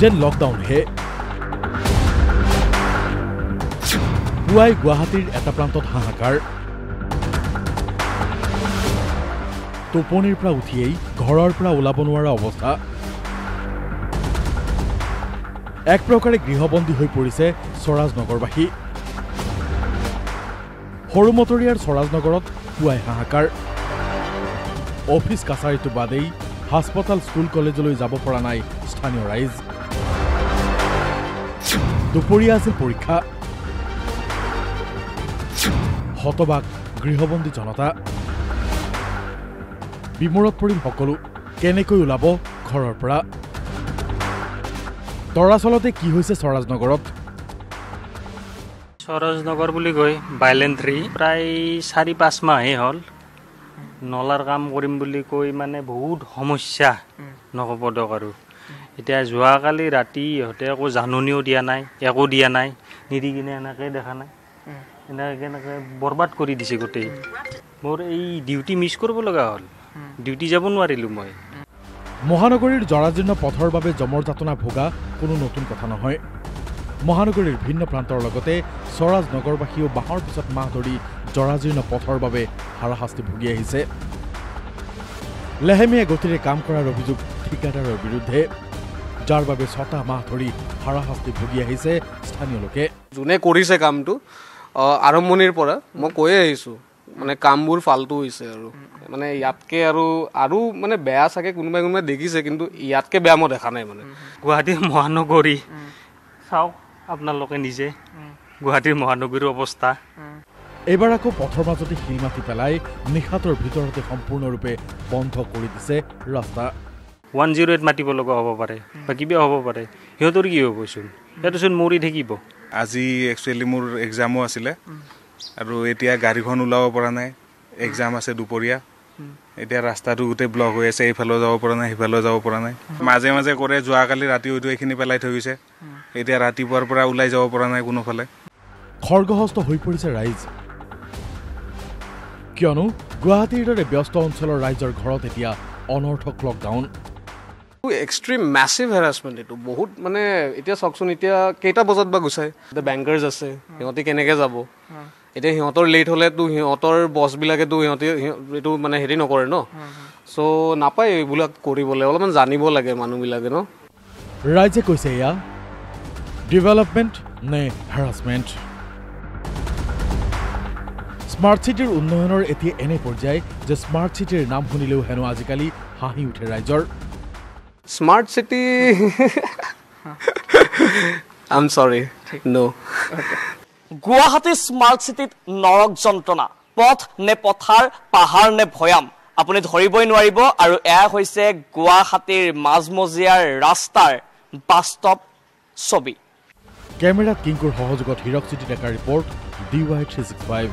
যেন লকডাউনহে পুৱাই গুৱাহাটীৰ এটা প্ৰান্তত হাহাকাৰ। টোপনিৰ পৰা উঠিয়েই ঘৰৰ পৰা ওলাব নোৱাৰা অৱস্থা। এক প্ৰকাৰে গৃহবন্দী হৈ পৰিছে স্বৰাজ নগৰবাসী সৰুমতৰীয়াৰ স্বৰাজ নগৰত পুৱাই হাহাকাৰ। অফিচ কাছাৰীটো বাদেই হাস্পতাল স্কুল কলেজলৈ যাব পৰা নাই স্থানীয় ৰাইজ। দুপৰীয়া আছিল পৰীক্ষা। হতবাক গৃহবন্দী জনতা। বিমূৰত পৰিল সকলো কেনেকৈ ওলাব ঘৰৰ পৰা। দৰাচলতে কি হৈছে স্বৰাজনগৰত? সৰজনগৰ বুলি কয় বাইলেন থ্ৰী। প্ৰায় চাৰি পাঁচ মাহেই হ'ল। নলাৰ কাম কৰিম বুলি কৈ মানে বহুত সমস্যা নক'ব দক আৰু। এতিয়া যোৱাকালি ৰাতি ইহঁতে একো জাননীও দিয়া নাই একো দিয়া নাই নিদি কিনে এনেকৈ দেখা নাই। এনেকৈ এনেকৈ বৰবাদ কৰি দিছে গোটেই। মোৰ এই ডিউটি মিছ কৰিব লগা হ'ল। ডিউটি যাব নোৱাৰিলোঁ মই। মহানগৰীৰ জৰাজীৰ্ণ পথৰ বাবে জমৰ যাতনা ভোগা কোনো নতুন কথা নহয়। মহানগৰীৰ ভিন্ন প্ৰান্তৰ লগতে স্বৰাজ নগৰবাসীয়েও বাঁহৰ পিছত মাহ ধৰি জৰাজীৰ্ণ পথৰ বাবে হাৰাশাস্তি ভুগি আহিছে। লেহেমীয়া গতিৰে কাম কৰাৰ অভিযোগ ঠিকাদাৰৰ বিৰুদ্ধে। যাৰ বাবে ছটা মাহ ধৰি হাৰাশাস্তি ভুগি আহিছে স্থানীয় লোকে। যোনে কৰিছে কামটো আৰম্ভণিৰ পৰা মই কৈয়ে আহিছোঁ মানে কামবোৰ ফাল্টু হৈছে আৰু। মানে ইয়াতকে আৰু আৰু মানে বেয়া চাগে কোনোবাই কোনোবাই দেখিছে কিন্তু ইয়াতকে বেয়া মই দেখা নাই মানে। গুৱাহাটীৰ মহানগৰী। চাওক আপোনালোকে নিজে। গুৱাহাটীৰ মহানগৰীৰ অৱস্থা। এইবাৰ আকৌ পথৰ মাজতে শিল মাটি পেলাই নিশাটোৰ ভিতৰতে সম্পূৰ্ণৰূপে বন্ধ কৰি দিছে ৰাস্তা। ওৱান জিৰ' এইট মাতিব লগা হ'ব পাৰে বা কিবা হ'ব পাৰে সিহঁতৰ কি হ'বচোন সিহঁতেচোন মৰি থাকিব। আজি একচুৱেলি মোৰ এক্সামো আছিলে আৰু এতিয়া গাড়ীখন ওলাব পৰা নাই এক্সাম আছে দুপৰীয়া। এতিয়া ৰাস্তাটো গোটেই ব্লক হৈ আছে এইফালেও যাব পৰা নাই সিফালেও যাব পৰা নাই। মাজে মাজে কৰে যোৱাকালি ৰাতি হয়তো এইখিনি পেলাই থৈ গৈছে। এতিয়া ৰাতিপুৱাৰ পৰা ওলাই যাব পৰা নাই কোনোফালে। খৰ্গহস্ত হৈ পৰিছে ৰাইজ। কিয়নো গুৱাহাটীৰ দৰে ব্যস্ত অঞ্চলৰ ৰাইজৰ ঘৰত এতিয়া অনৰ্থক লকডাউন এক্সট্ৰিম মেচিভ হেৰাচমেণ্ট এইটো। বহুত মানে এতিয়া চাওকচোন এতিয়া কেইটা বজাত বা গুচাই? এতিয়া বেংকাৰ্ছ আছে সিহঁতি কেনেকৈ যাব? এতিয়া সিহঁতৰ লেট হ'লেতো সিহঁতৰ বছবিলাকেতো সিহঁতে সিহ- এইটো মানে হেৰি নকৰে ন? চ' নাপায় এইবিলাক কৰিবলৈ অলপমান জানিব লাগে মানুহবিলাকে ন? ৰাইজে কৈছে এয়া ডেভেলপমেণ্ট নে হেৰাছমেণ্ট স্মাৰ্ট চিটিৰ উন্নয়নৰ এতিয়া এনে পৰ্যায় যে স্মাৰ্ট চিটিৰ নাম শুনিলেও হেনো আজিকালি হাঁহি উঠে ৰাইজৰ। স্মাৰ্ট চিটি আই এম চৰি ন' গুৱাহাটী স্মাৰ্ট চিটিত নৰক যন্ত্ৰণা। পথ নে পথাৰ পাহাৰ নে ভৈয়াম? আপুনি ধৰিবই নোৱাৰিব আৰু এয়া হৈছে গুৱাহাটীৰ মাজমজিয়াৰ ৰাস্তাৰ বাস্তৱ ছবি। কেমেৰাত কিংকুৰ সহযোগত হীৰক চিটি ডেকাৰ report D Y three six five